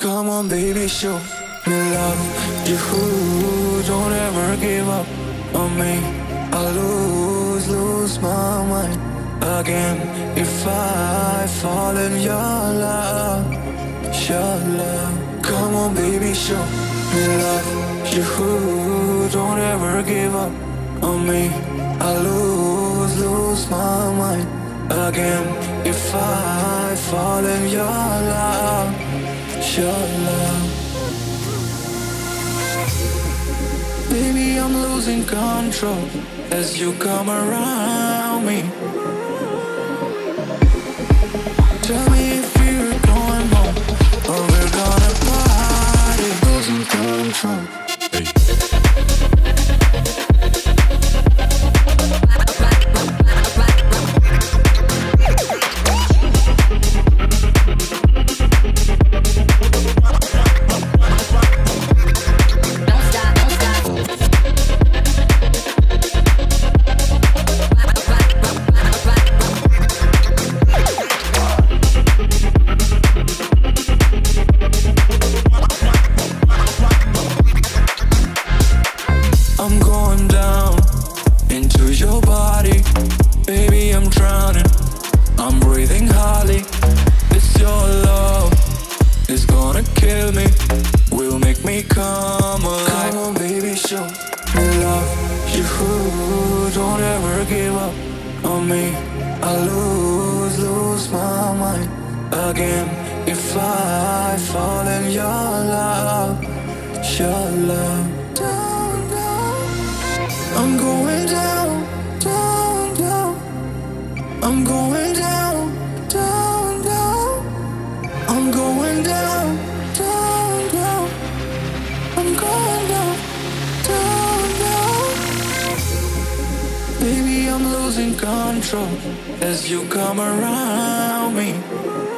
Come on, baby, show me love. You don't ever give up on me. I lose, lose my mind again if I fall in your love. Your love. Come on, baby, show me love. You don't ever give up on me. I lose, lose my mind again if I fall in your love. Your love. Baby, I'm losing control as you come around me. Kill me. Will make me come alive. Come on, baby, show me love. You don't ever give up on me. I lose, lose my mind again if I fall in your love. Your love. Down, down. I'm going down, down, down. I'm going down, losing control as you come around me.